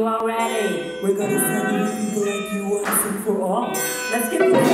you already. We're gonna send you people like you once and for all. Let's get together.